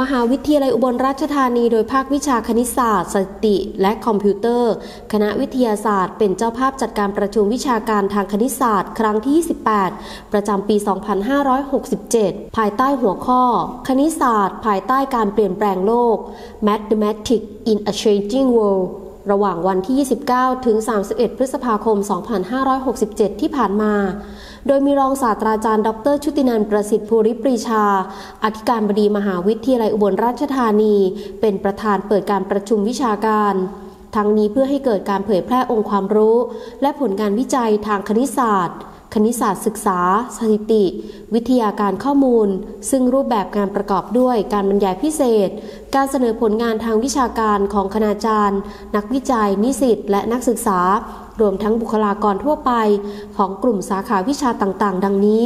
มหาวิทยาลัยอุบลราชธานีโดยภาควิชาคณิตศาสตร์ สติ และคอมพิวเตอร์ คณะวิทยาศาสตร์ เป็นเจ้าภาพจัดการประชุมวิชาการทางคณิตศาสตร์ ครั้งที่ 28 ประจำปี 2567 ภายใต้หัวข้อ คณิตศาสตร์ ภายใต้การเปลี่ยนแปลงโลก Mathematics in a Changing World ระหว่างวันที่ 29 ถึง 31 พฤษภาคม 2567 ที่ผ่านมา โดยมีรองศาสตราจารย์ ดร ชุตินันท์ประสิทธิ์ภูริปรีชา อธิการบดีมหาวิทยาลัยอุบลราชธานี เป็นประธานเปิดการประชุมวิชาการทั้งนี้เพื่อให้เกิดการเผยแพร่องค์ความรู้ และผลงานวิจัยทางคณิตศาสตร์ คณิตศาสตร์ศึกษา สถิติ วิทยาการข้อมูล ซึ่งรูปแบบการประกอบด้วยการบรรยายพิเศษ การเสนอผลงานทางวิชาการของคณาจารย์ นักวิจัย นิสิตและนักศึกษา รวมทั้งบุคลากรทั่วไป ของกลุ่มสาขาวิชาต่างๆ ดังนี้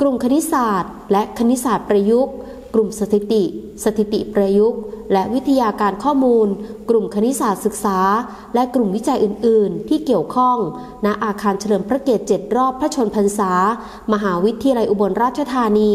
กลุ่มคณิตศาสตร์ และคณิตศาสตร์ประยุกต์ กลุ่มสถิติ สถิติประยุกต์ และวิทยาการข้อมูล กลุ่มคณิตศาสตร์ศึกษา และกลุ่มวิจัยอื่น ๆ ที่เกี่ยวข้อง ณ อาคารเฉลิมพระเกียรติ7รอบพระชนพรรษา มหาวิทยาลัยอุบลราชธานี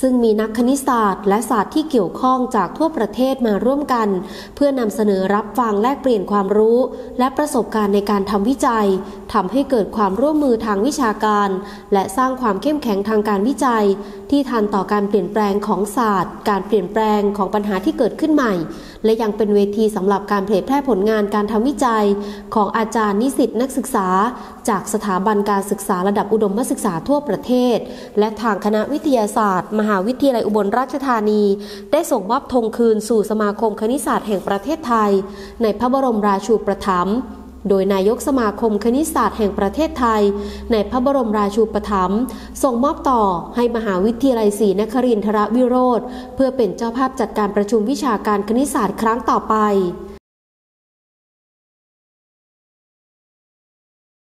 ซึ่งมีนักคณิตศาสตร์ และศาสตร์ที่เกี่ยวข้องจากทั่วประเทศมาร่วมกัน เพื่อนำเสนอรับฟังแลกเปลี่ยนความรู้ และประสบการณ์ในการทำวิจัยทำให้เกิดความร่วมมือทางวิชาการ และสร้างความเข้มแข็งทางการวิจัย ที่ทันต่อการเปลี่ยนแปลงของศาสตร์ การเปลี่ยนแปลงของปัญหาที่เกิดขึ้นใหม่ และยังเป็นเวทีสำหรับการเผยแพร่ผลงานการทำวิจัย ของอาจารย์นิสิตนักศึกษา จากสถาบันการศึกษาระดับอุดมศึกษาทั่วประเทศ และทางคณะวิทยาศาสตร์ มหาวิทยาลัยอุบลราชธานี ได้ส่งมอบธงคืนสู่สมาคมคณิตศาสตร์แห่งประเทศไทย ในพระบรมราชูปถัมภ์ โดยนายกสมาคมคณิตศาสตร์แห่งประเทศไทย ในพระบรมราชูปถัมภ์ส่งมอบต่อให้มหาวิทยาลัยศรีนครินทรวิโรธเพื่อเป็นเจ้าภาพจัดการประชุมวิชาการคณิตศาสตร์ครั้งต่อไป